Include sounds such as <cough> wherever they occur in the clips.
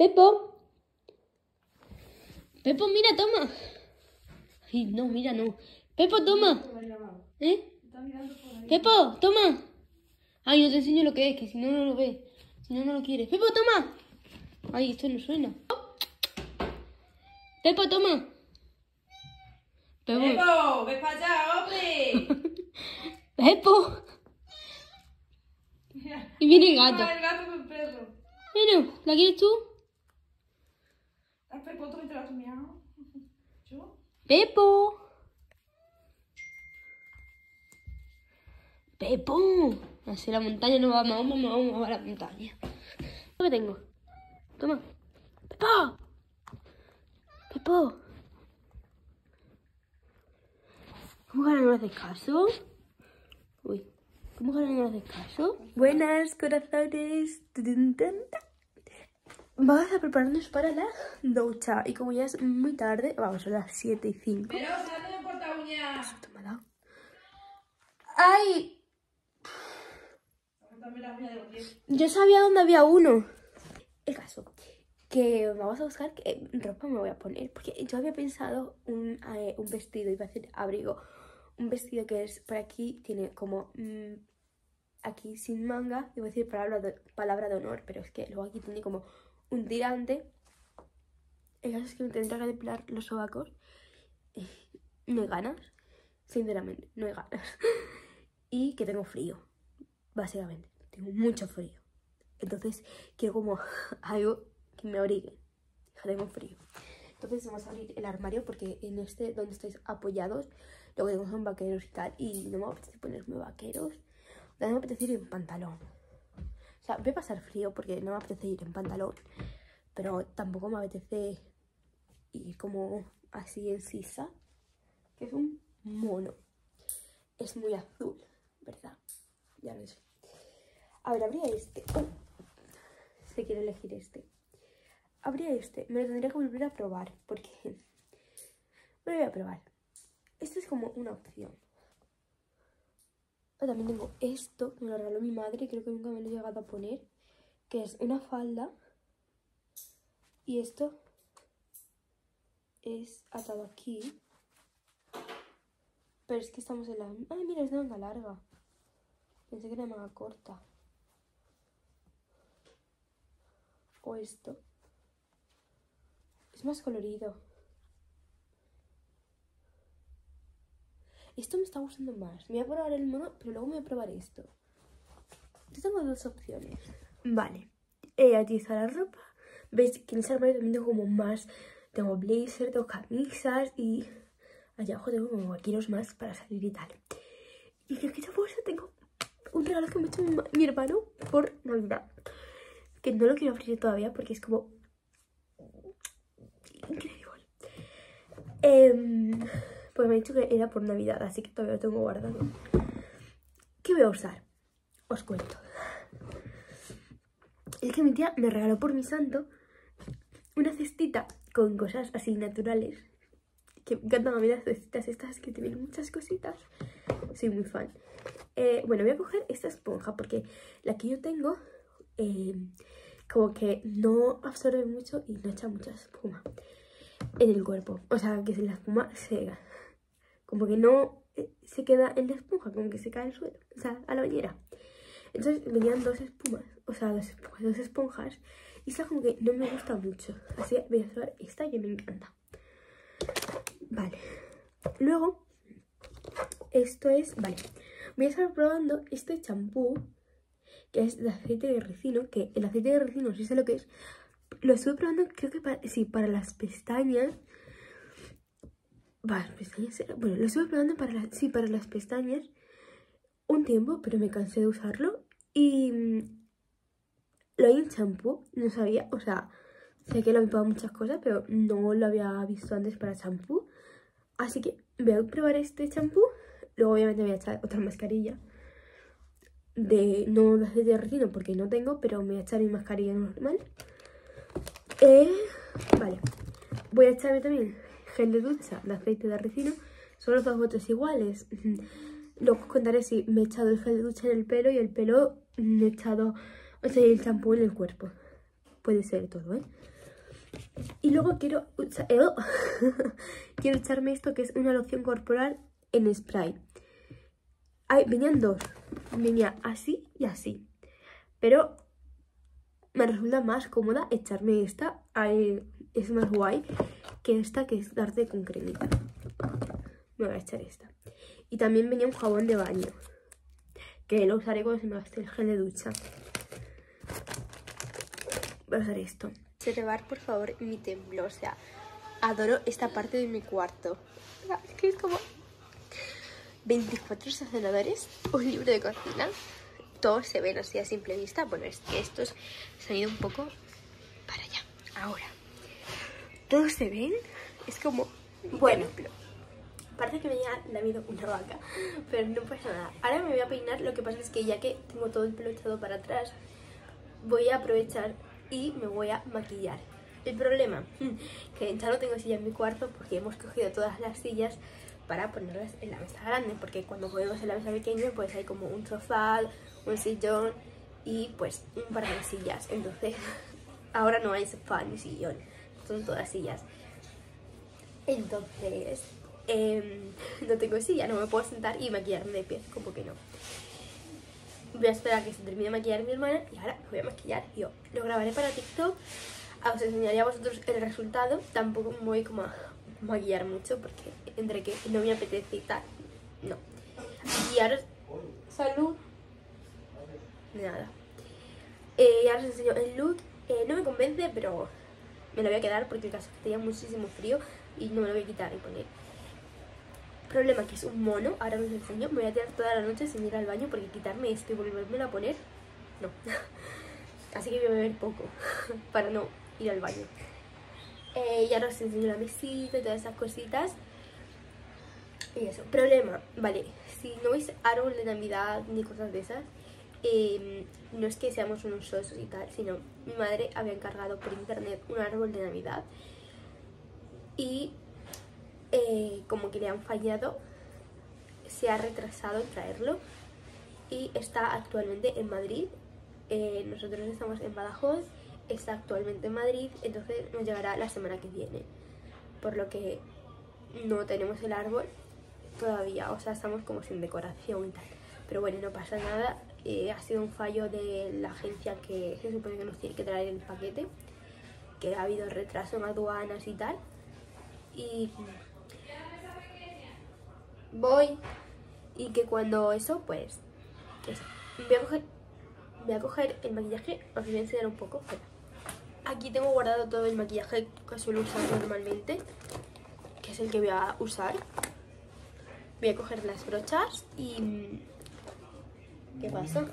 Pepo. Pepo, mira, toma. Ay, no, mira, no. Pepo, toma. ¿Eh? Pepo, toma. Ay, no te enseño lo que es, que si no, no lo ves. Si no, no lo quieres. Pepo, toma. Ay, esto no suena. Pepo, toma. Pepo. ¡Pepo! ¡Ves para allá, hombre! <laughs> Pepo. Y viene el gato. el gato con el perro. Bueno, ¿la quieres tú? Ay, Pepo, tú me traes tu miau. ¿Yo? Pepo. Pepo. Hacia la montaña no vamos, vamos, vamos, vamos a la montaña. ¿Qué tengo? Toma. Pepo. Pepo. ¿Cómo que me haces caso? Uy. ¿Cómo que ahora no me haces caso? Buenas, corazones. Vamos a prepararnos para la ducha. Y como ya es muy tarde, vamos a las 7 y 5. Pero, sácate de porta uñas. ¡Ay! Yo sabía dónde había uno. El caso, que vamos a buscar qué ropa me voy a poner. Porque yo había pensado un, eh, un vestido, iba a decir abrigo. Un vestido que es por aquí, tiene como mm, aquí sin manga. Iba a decir palabra de, palabra de honor, pero es que luego aquí tiene como un tirante. El caso es que que depilar los sobacos. No hay ganas, sinceramente, no hay ganas. <laughs> Y que tengo frío, básicamente. Tengo mucho frío. Entonces quiero como <laughs> algo que me abrigue. Tengo frío. Entonces vamos a abrir el armario porque en este donde estáis apoyados lo que tengo son vaqueros y tal. Y no me apetece ponerme vaqueros. No me apetece ir en pantalón. Sea, voy a pasar frío porque no me apetece ir en pantalón. Pero tampoco me apetece ir como así en sisa. Que es un mono. Es muy azul, ¿verdad? Ya lo sé. A ver, habría este. Oh, se quiere elegir este. Habría este. Me lo tendría que volver a probar porque <laughs> me voy a probar. Esto es como una opción. También tengo esto, que me lo regaló mi madre creo que nunca me lo he llegado a poner. Que es una falda. Y esto es atado aquí. Pero es que estamos en la... Ay, mira, es de manga larga. Pensé que era manga corta. O esto. Es más colorido. Esto me está gustando más. Me voy a probar el mono, pero luego me voy a probar esto. Yo tengo dos opciones. Vale. He utilizado la ropa. Veis que en ese armario también tengo como más. Tengo blazer, tengo camisas y allá abajo tengo como vaqueros más para salir y tal. Y en esta bolsa tengo un regalo que me ha hecho mi, hermano por Navidad. Que no lo quiero abrir todavía porque es como increíble. Em, pues me ha dicho que era por Navidad, así que todavía lo tengo guardado. ¿Qué voy a usar? Os cuento. Es que mi tía me regaló por mi santo una cestita con cosas así naturales. Que me encantan a mí las cestitas estas que tienen muchas cositas. Soy muy fan. Eh, bueno, voy a coger esta esponja porque la que yo tengo eh, como que no absorbe mucho y no echa mucha espuma en el cuerpo. O sea, que la espuma se... Como que no eh, se queda en la esponja, como que se cae al suelo, o sea, a la bañera. Entonces venían dos espumas, o sea, dos, esponjas, dos esponjas. Y esta como que no me gusta mucho. Así que voy a usar esta que me encanta. Vale. Luego, esto es... Vale. Voy a estar probando este champú, que es de aceite de ricino, que el aceite de ricino, si sé lo que es, lo estuve probando, creo que sí, para las pestañas. Para las pestañas, bueno, lo estuve probando para sí, para las pestañas un tiempo, pero me cansé de usarlo. Y mm, lo hay en champú, no sabía, o sea, sé que lo había probado muchas cosas, pero no lo había visto antes para champú. Así que voy a probar este champú, luego obviamente voy a echar otra mascarilla. De, no de aceite de ricino porque no tengo, pero me voy a echar mi mascarilla normal. Eh, vale, voy a echarme también gel de ducha de aceite de ricino. Son los dos botes iguales. Luego os contaré si me he echado el gel de ducha en el pelo y el pelo me he echado, o sea, el champú en el cuerpo. puede ser todo, ¿eh? Y luego quiero, eh, oh. <laughs> quiero echarme esto que es una loción corporal en spray. Ay, venían dos. Venía así y así. Pero me resulta más cómoda echarme esta. ay, es más guay esta que es darte con cremita. Me voy a echar esta. Y también venía un jabón de baño. Que lo usaré cuando se me gaste el gel de ducha. Voy a usar esto. Observar, por favor, mi templo. O sea, adoro esta parte de mi cuarto. Es que es como 24 sazonadores, un libro de cocina. Todos se ven así a simple vista. Bueno, es que estos se han ido un poco para allá. Ahora. Todos se ven. Es como. Bueno, Parece que me haya lamido una vaca, pero no pasa nada. Ahora me voy a peinar, lo que pasa es que ya que tengo todo el pelo echado para atrás, voy a aprovechar y me voy a maquillar. El problema, <laughs> que ya no tengo silla en mi cuarto porque hemos cogido todas las sillas para ponerlas en la mesa grande, porque cuando ponemos en la mesa pequeña pues hay como un sofá, un sillón y pues un par de sillas. Entonces <laughs> ahora no hay sofá ni sillón, son todas sillas. Entonces, em, <laughs> no tengo silla, no me puedo sentar y maquillarme de pie, como que no. Voy a esperar a que se termine de maquillar mi hermana y ahora me voy a maquillar yo. Lo grabaré para TikTok, os enseñaré a vosotros el resultado. Tampoco me voy como a maquillar mucho porque entre que no me apetece y tal, no. Y ahora, salud, nada. Eh, ahora os enseño el look. Eh, no me convence, pero me lo voy a quedar porque el caso es que tenía muchísimo frío y no me lo voy a quitar y poner. Problema que es un mono, ahora os enseño, me voy a tirar toda la noche sin ir al baño porque quitarme esto y volverme a poner, no. <laughs> Así que voy a beber poco <laughs> para no ir al baño. Eh, y ahora os enseño la mesita y todas esas cositas. Y eso. Problema, vale, si no veis árbol de Navidad ni cosas de esas, eh, no es que seamos unos sosos y tal, sino mi madre había encargado por internet un árbol de Navidad y eh, como que le han fallado, se ha retrasado en traerlo y está actualmente en Madrid. Eh, nosotros estamos en Badajoz, está actualmente en Madrid, entonces nos llegará la semana que viene. Por lo que no tenemos el árbol todavía, o sea, estamos como sin decoración y tal. Pero bueno, no pasa nada, ha sido un fallo de la agencia que se supone que nos tiene que traer el paquete, que ha habido retraso en aduanas y tal. Y voy y que cuando eso, pues. Voy a coger, voy a coger el maquillaje, os voy a enseñar un poco. Aquí tengo guardado todo el maquillaje que suelo usar normalmente, que es el que voy a usar. Voy a coger las brochas y... ¿Qué pasa?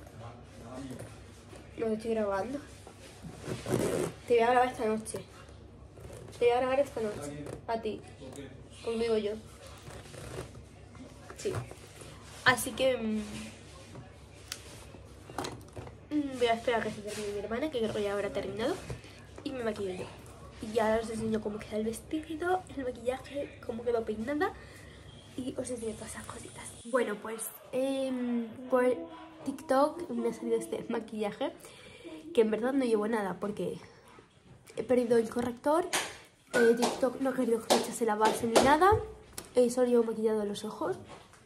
No te estoy grabando. Te voy a grabar esta noche. Te voy a grabar esta noche. A ti. Conmigo yo. Sí. Así que... mm, mm, Voy a esperar a que se termine mi hermana, que creo que ya habrá terminado. Y me maquillo yo. Y ahora os enseño cómo queda el vestido, el maquillaje, cómo quedó peinada. Y os enseño todas esas cositas. Bueno, pues por TikTok me ha salido este <laughs> maquillaje. Que en verdad no llevo nada porque he perdido el corrector. eh, TikTok no ha querido que echase la base ni nada. eh, solo llevo maquillado los ojos.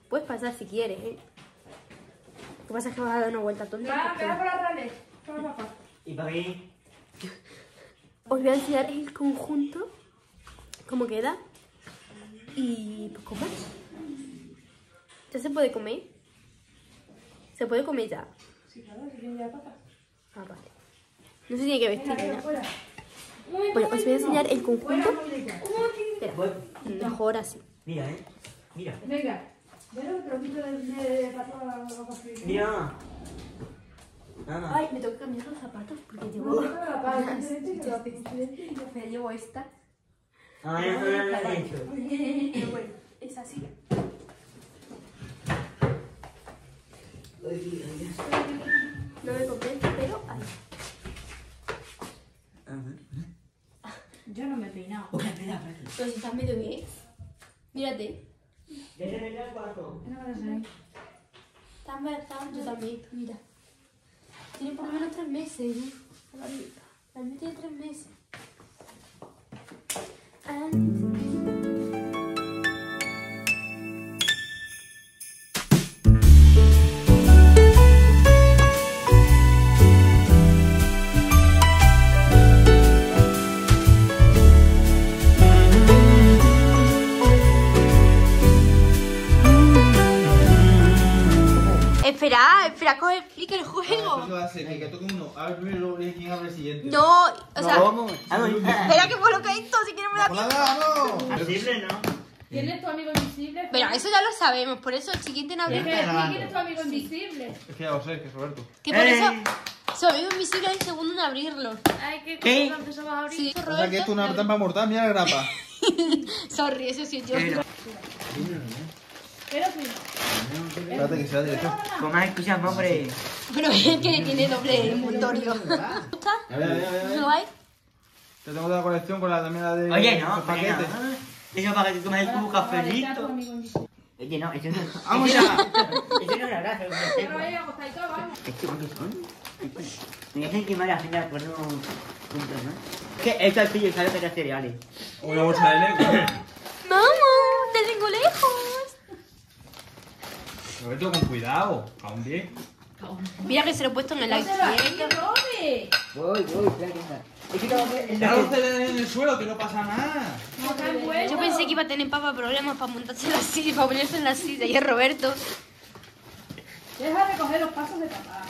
Puedes pasar si quieres, ¿eh? Lo que pasa es que me va a dar una vuelta tonta. Va, por papá. ¿Y para qué? Os voy a enseñar el conjunto, cómo queda y poco más. ¿Ya se puede comer? ¿Se puede comer ya? Sí, claro, si quieres ya papas. Ah, vale. No se tiene que vestir. Bueno, os voy a enseñar el conjunto. Espera, mejor así. Mira, eh. Mira. Venga. Mira. Nada. Ay, me tengo que cambiar los zapatos porque No, llevo... Me esta. Ah, ya no la he hecho. Pero bueno, es así. No me convence, pero ahí. Yo no me he peinado. Espera, espera. Pero si estás medio bien. Mírate. Te metes al cuarto. No me lo embarazada, yo también. Mira. Tiene por lo menos tres meses. ¿no? La mía tiene tres meses. Ah. Espera, espera, coge, explica el ¿Qué juego. va a hacer? Que toque uno. Abre primero y quién abre el siguiente. No, o sea, vamos. Vamos. espera que fue lo que hizo, si quieres me da ¡Hola, tiempo. vamos! Posible, ¿no? ¿Quién es tu amigo invisible? Pero eso ya lo sabemos, por eso el siguiente no Tienes habría. que decir quién es tu amigo invisible. Es que ya lo sé, que es Roberto. Que por eso su amigo invisible es el segundo en abrirlo. Ay, qué ¿Qué? cosa empezamos a abrir. Sí, O sea que esto es una trampa mortal, mira la grapa. <laughs> Sorry, eso sí yo. Pero, sí. Espérate que sea directo. ¿Cómo has escuchado, hombre? Pero es que tiene doble envoltorio. ¿Te gusta? A ver, a ver, a ver. ¿No hay? Te tengo toda la colección con la también la de. Oye, no, paquetes. Eso para que tú comas está tu cafelito. Oye, no, eso no es. <laughs> ¡Vamos ya! no- Eso no es un abrazo, es un Pero consejo. ahí acostadito, vamos. ¿Esto cuántos son? Me dicen que me la hacienda por no juntos, ¿no? Que esto es tuyo, ¿sabes? Pero cereales. Una bolsa de Lego. ¡Vamos! ¡Te tengo lejos! Roberto, con cuidado. Aún bien. Mira que se lo he puesto en el Robe. Voy, voy, espera que está. Es que tengo que- Ya lo en el suelo, que no pasa nada. Te. Yo pensé que iba a tener papá problemas para montarse en la silla, para ponerse en la silla. Y es Roberto. Deja de coger los pasos de papá.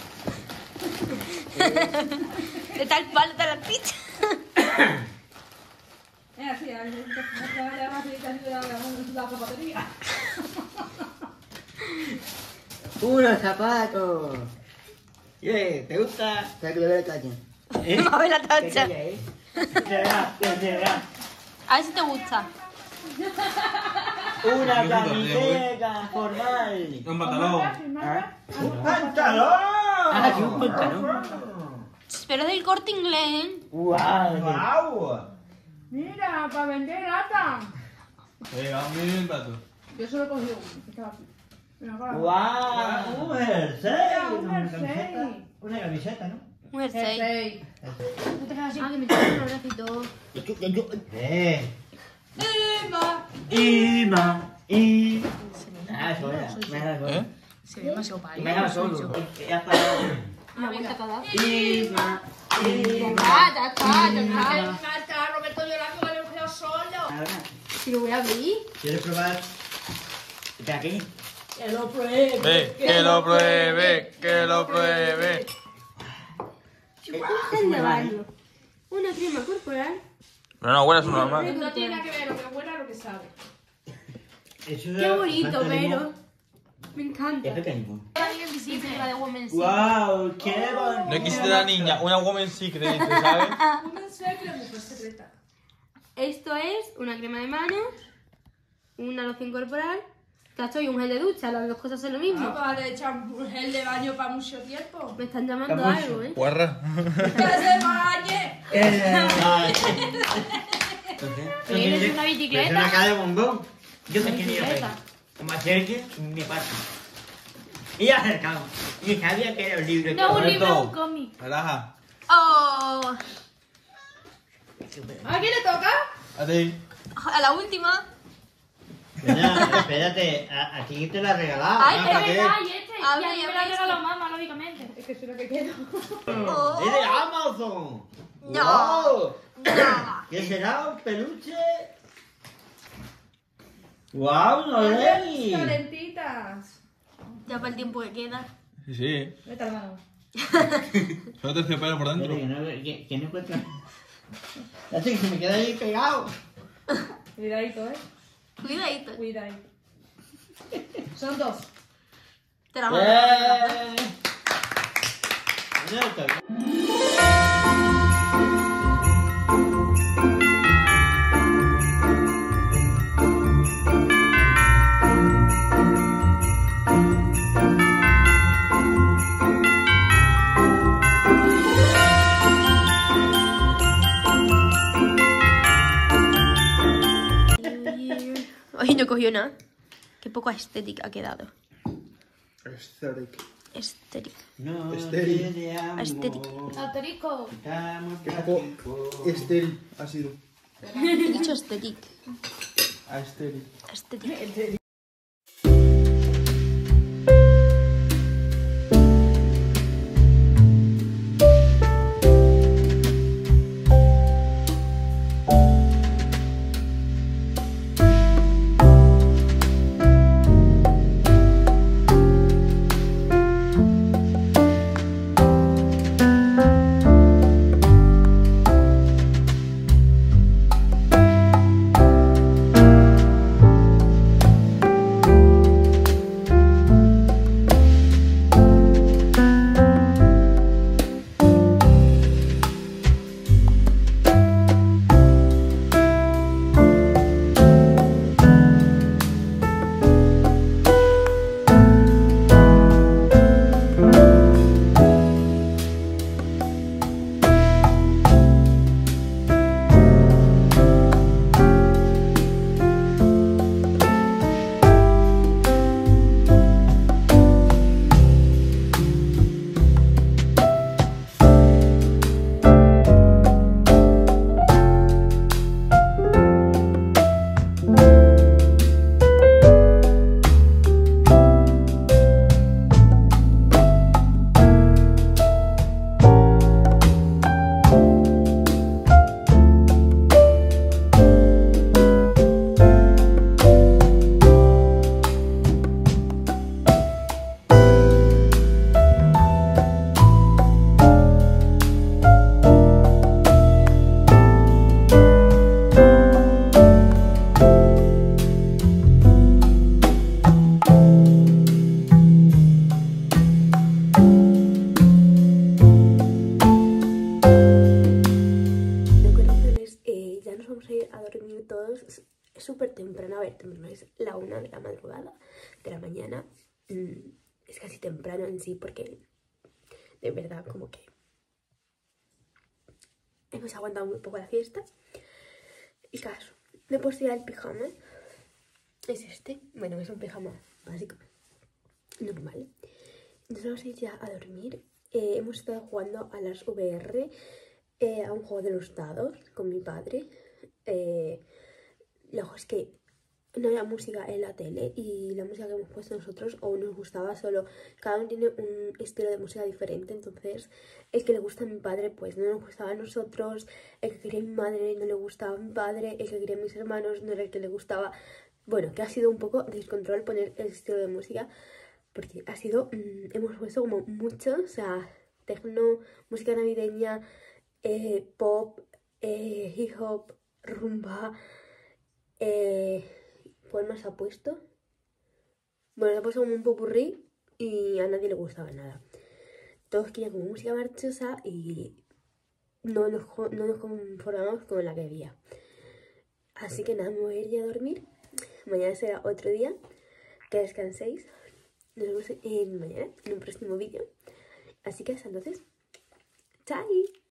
De tal palo, tal artista. Es así, a ver, vamos a seguir haciendo la- la- la zapatería. Unos zapatos. Yeah, ¿te gusta? Espera que le la talla. ¿Eh? <laughs> A ver la ¿Qué tacha. será? A ver si te gusta. <laughs> Una camiseta formal. Un pantalón. ¿Ah? ¡Un pantalón! Ah, sí, un pantalón. Pero es del corte inglés. ¿eh? ¡Guau! ¡Guau! Mira, para vender lata. Un plato. Yo solo he cogido uno, aquí. Para. ¡Guau! ¡Un jersey! un Una jersey. camiseta. Una camiseta, ¿no? Un jersey. Jersey. No te así. Ah, que me tiene un abrazo y todo. ¡Eh! Emma. Ima, y... Ah, eso era. Me da solo. ¿Eh? Se ve demasiado pálido. Me da solo. Ya vuelta para dar. Ima, Ima. Ah, ya está, ya está. Marta, Roberto llorando, que le he solo. Ahora, Si lo voy a abrir. ¿quieres probar? Espera, ¿qué? Que lo pruebe. Que lo pruebe, que lo pruebe. ¿Dónde baño? Una crema corporal. Pero no, huele es normal. No tiene nada que ver lo que huele a lo que sabe. Qué bonito, pero. Me encanta. Es pequeño. De Secret. ¡Wow! ¡Qué bonito! No existe la niña, una woman secret, ¿sabes? Un secreto, mujer secreta. Esto es una crema de manos, una loción corporal, cacho y un gel de ducha. Las dos cosas son lo mismo. Ah, para echar un gel de baño para mucho tiempo. Me están llamando a algo, ¿eh? Guarra. <laughs> ¡Que se bañe! Pero eres una bicicleta. Una cara de bombón. Yo sé que ni Bicicleta. Como acerque, me pasa. Y acercado. Y sabía que era un libro. No, un libro, un cómic. Relaja. Oh, ¿A quién le toca? A ti. a la última. Espera, espérate, a, a ti te la he regalado. Ay, Ah, ¿para qué? y este. A mí me la regaló mamá, lógicamente. Es que soy lo que quiero. Oh. ¡Es de Amazon! No. ¡Wow! No. ¿Qué será? ¿Un peluche? ¡Wow! ¡No leí! Calentitas. Ya para el tiempo que queda. Sí, sí. Vete la mano. Solo terciopelo por Espera, dentro. que no, que, que no encuentro. Así que se me queda ahí pegado. Cuidadito, eh. Cuidadito. Cuidadito. Son dos. Te la mando. ¡Eh! <laughs> No cogió nada. Qué poco estética ha quedado. Aesthetic. Aesthetic. No Estéril. te amo. Aesthetic. Autorico. Estamos Que a poco tiempo. estéril ha sido. He dicho aesthetic. A estéril. Temprano es la una de la madrugada de la mañana. Mm, es casi temprano en sí porque de verdad como que hemos aguantado muy poco la fiesta. Y me he puesto ya el pijama. Es este, bueno, es un pijama básico, normal. Nos vamos a ir ya a dormir. Eh, hemos estado jugando a las VR, eh, a un juego de los dados con mi padre. Eh, luego es que no había música en la tele y la música que hemos puesto nosotros o nos gustaba solo. Cada uno tiene un estilo de música diferente, entonces el que le gusta a mi padre pues no nos gustaba a nosotros, el que quería a mi madre no le gustaba a mi padre, el que quería a mis hermanos no era el que le gustaba. Bueno, que ha sido un poco descontrol poner el estilo de música porque ha sido, mm, hemos puesto como mucho, o sea, techno, música navideña, eh, pop, eh, hip hop, rumba, eh, ¿cuál más ha puesto? Bueno, ha puesto como un popurrí y a nadie le gustaba nada. Todos querían como música marchosa y no nos, no nos conformamos con la que había. Así que nada, me voy a ir ya a dormir. Mañana será otro día. Que descanséis. Nos vemos en mañana en un próximo vídeo. Así que hasta entonces. ¡Chao!